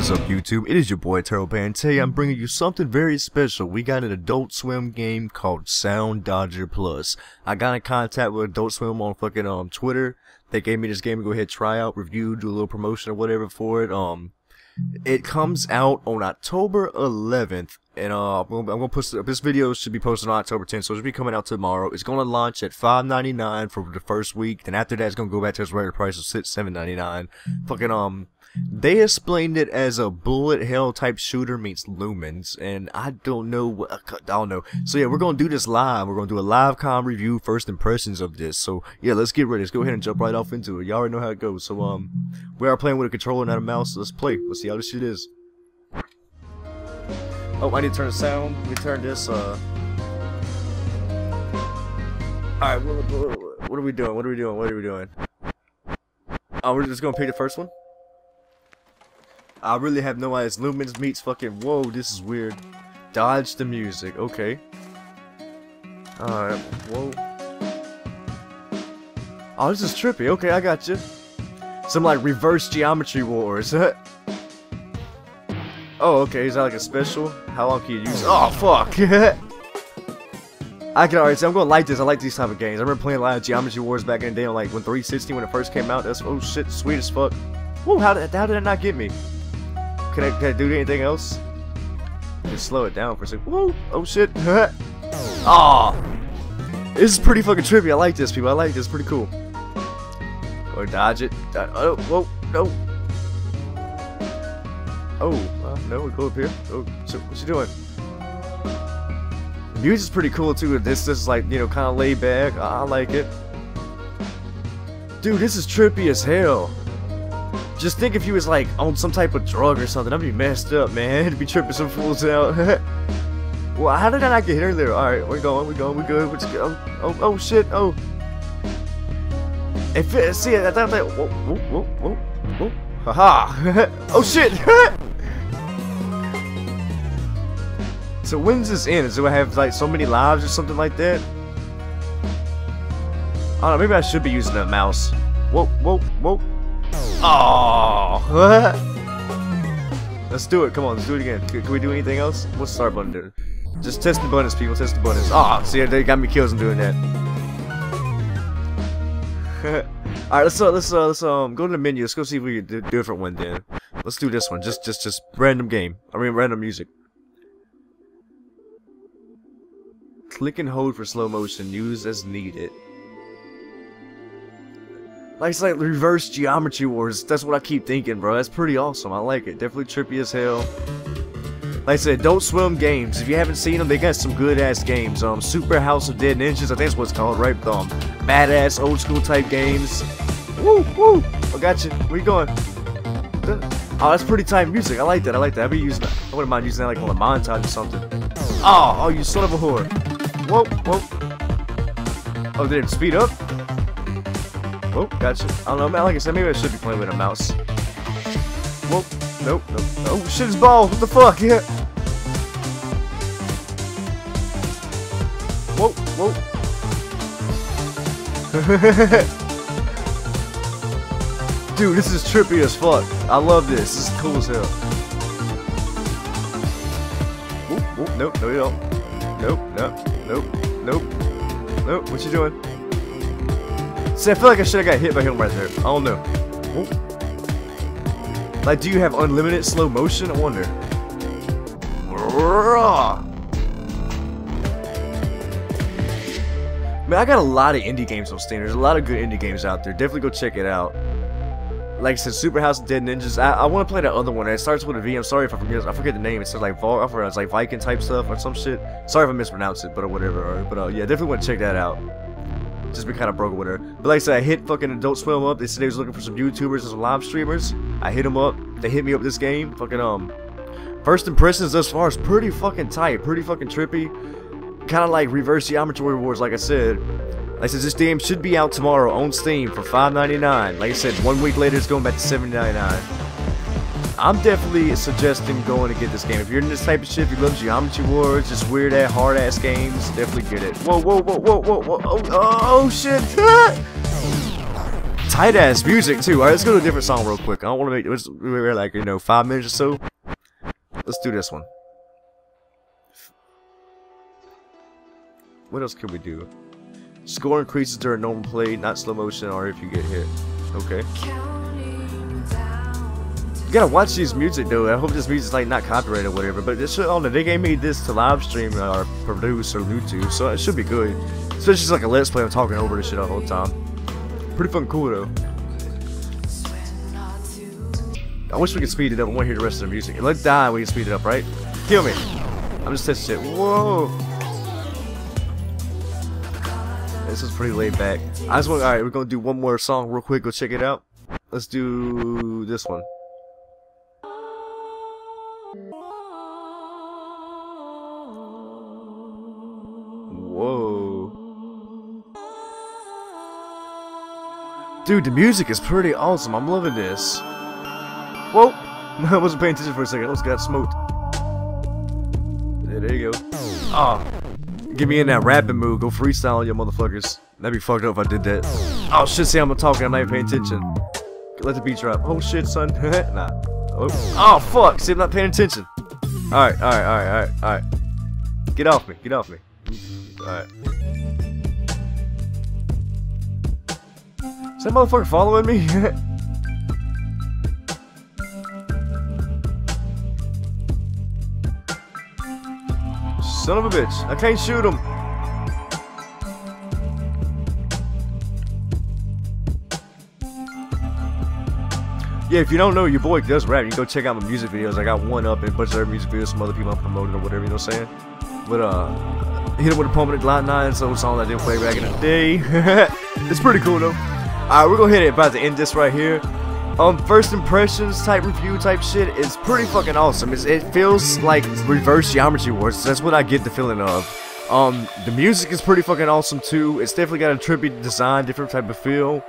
is up YouTube? It is your boy and today I'm bringing you something very special. We got an Adult Swim game called Soundodger Plus. I got in contact with Adult Swim on fucking um Twitter. They gave me this game to go ahead try out, review, do a little promotion or whatever for it. Um it comes out on October 11th and uh I'm gonna, post this video should be posted on October 10th so it should be coming out tomorrow. It's gonna launch at $5.99 for the first week. Then after that it's gonna go back to its regular price of $7.99. Fucking um they explained it as a bullet hell type shooter meets Lumines, and I don't know what I don't know. So yeah, we're gonna do this live. We're gonna do a live com review, first impressions of this. So yeah, let's get ready. Let's go ahead and jump right off into it. Y'all already know how it goes. So um, we are playing with a controller, not a mouse. Let's play. Let's see how this shit is. Oh, I need to turn the sound. Let me turn this. Uh. All right, what, what, are we doing? What are we doing? What are we doing? Oh, we're just gonna pick the first one. I really have no idea. Lumines meets fucking. Whoa, this is weird. Dodge the music. Okay. Alright. Whoa. Oh, this is trippy. Okay, I got you. Some like reverse geometry wars. oh, okay. Is that like a special? How long can you use? Oh, fuck. I can already say I'm gonna like this. I like these type of games. I remember playing a lot of Geometry Wars back in the day like when 360 when it first came out. That's oh shit, sweet as fuck. Whoa, how did how did it not get me? Can I, can I do anything else? Just slow it down for a second. Whoa! Oh shit! Aw! This is pretty fucking trippy. I like this, people. I like this. Pretty cool. Or dodge it. oh, whoa! No! Oh, uh, no, we go up here. Oh, so what you doing? The music's pretty cool too. This, this is like, you know, kind of laid back. I like it. Dude, this is trippy as hell. Just think if he was like on some type of drug or something, I'd be messed up, man. He'd be tripping some fools out. well, how did I not get hit earlier? Alright, we're going, we're going, we're good. We're oh, oh, oh, shit, oh. If it, see, I thought that, whoa, whoa, whoa, whoa, whoa, haha. oh, shit. so when's this end? Do I have like so many lives or something like that? I don't know, maybe I should be using a mouse. Whoa, whoa, whoa. Oh! let's do it. Come on, let's do it again. Can, can we do anything else? What's start button do? Just test the buttons, people. Test the buttons. Ah, oh, see, they got me kills in doing that. All right, let's uh, let's uh, let's um go to the menu. Let's go see if we can do a different one. Then let's do this one. Just just just random game. I mean random music. Click and hold for slow motion. Use as needed. Like it's like reverse geometry wars. That's what I keep thinking, bro. That's pretty awesome. I like it. Definitely trippy as hell. Like I said, Adult Swim Games. If you haven't seen them, they got some good ass games. Um, Super House of Dead Ninjas. I think that's what it's called, right? Um, badass old school type games. Woo woo. I got you. Where you going? Oh, that's pretty tight music. I like that. I like that. I'd be using. That. I wouldn't mind using that like on a montage or something. Oh, oh, you son of a whore. Whoa, whoa. Oh, did it speed up? Oh, gotcha. I don't know, man. Like I said, maybe I should be playing with a mouse. Whoa. Nope, nope. Oh, shit, his ball. What the fuck? Yeah. Whoa, whoa. Dude, this is trippy as fuck. I love this. This is cool as hell. Whoop, whoop. Nope, no you don't. Nope, nope, nope, nope. Nope, what you doing? See, I feel like I should have got hit by him right there. I don't know. Oh. Like, do you have unlimited slow motion? I wonder. Man, I got a lot of indie games on Steam. There's a lot of good indie games out there. Definitely go check it out. Like I said, Super House Dead Ninjas. I, I want to play that other one. It starts with a V. I'm sorry if I forget. I forget the name. It says like Vol. I forgot. It's like Viking type stuff or some shit. Sorry if I mispronounced it, but or whatever. But uh, yeah, definitely want to check that out just been kind of broken with her. But like I said, I hit fucking Adult Swim up. They said they was looking for some YouTubers and some live streamers. I hit them up. They hit me up this game. Fucking um, first impressions thus far is pretty fucking tight, pretty fucking trippy. Kind of like reverse geometry wars, like I said. Like I said, this game should be out tomorrow on Steam for $5.99. Like I said, one week later it's going back to $7.99. I'm definitely suggesting going to get this game. If you're in this type of shit, if you love Geometry Wars, just weird ass, hard ass games, definitely get it. Whoa, whoa, whoa, whoa, whoa, whoa, oh, oh shit! tight ass music too. Alright, let's go to a different song real quick. I don't want to make this we're like you know five minutes or so. Let's do this one. What else can we do? Score increases during normal play, not slow motion, or if you get hit. Okay. You gotta watch these music though. I hope this music's like not copyrighted or whatever. But this should oh, on the they gave me this to live stream uh, or produce or YouTube, so it should be good. Especially just like a let's play. I'm talking over this shit the whole time. Pretty fucking cool though. I wish we could speed it up. I want to hear the rest of the music. Let's die. We can speed it up, right? Kill me. I'm just testing shit. Whoa. This is pretty laid back. I just want. All right, we're gonna do one more song real quick. Go check it out. Let's do this one. Dude, the music is pretty awesome. I'm loving this. Whoa! I wasn't paying attention for a second. I almost got smoked. Yeah, there you go. Ah. Oh, get me in that rapping mood. Go freestyle, you motherfuckers. That'd be fucked up if I did that. Oh shit, see I'm talking. I'm not even paying attention. Let the beat drop. Oh shit, son. nah. Oh. oh fuck. See, I'm not paying attention. Alright, alright, alright, alright, alright. Get off me. Get off me. Alright. Is that motherfucker following me? Son of a bitch. I can't shoot him. Yeah, if you don't know, your boy does rap. You go check out my music videos. I got one up and a bunch of other music videos, some other people I'm promoting or whatever, you know what I'm saying? But, uh, hit him with a permanent line 9, so song I didn't play back in the day. it's pretty cool, though. Alright, we're gonna hit it about to end this right here. Um, first impressions type review type shit is pretty fucking awesome. It's, it feels like reverse Geometry Wars. That's what I get the feeling of. Um, the music is pretty fucking awesome too. It's definitely got a trippy design, different type of feel.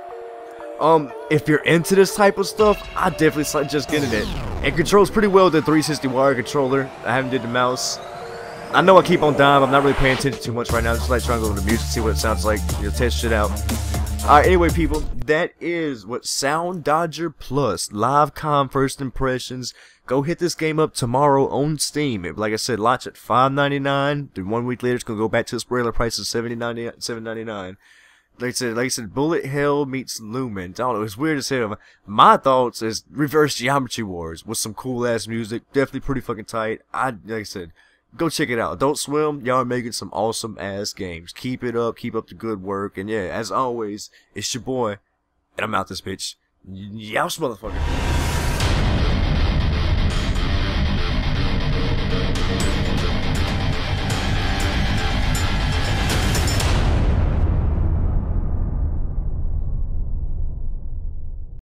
Um, if you're into this type of stuff, I definitely suggest getting it. It controls pretty well the 360 wire controller. I haven't did the mouse. I know I keep on dying. I'm not really paying attention too much right now. Just like trying to go to the music, see what it sounds like. You know, test shit out. Alright, anyway, people, that is what Soundodger Plus live com first impressions. Go hit this game up tomorrow on Steam. It, like I said, launch at $5.99. Then one week later, it's gonna go back to its regular price of $7.99. Like I said, like I said, Bullet Hell meets Lumen. I don't know, it's weird to say. My thoughts is Reverse Geometry Wars with some cool ass music. Definitely pretty fucking tight. I like I said. Go check it out. Adult Swim, y'all making some awesome ass games. Keep it up. Keep up the good work. And yeah, as always, it's your boy. And I'm out this bitch. Youse motherfucker.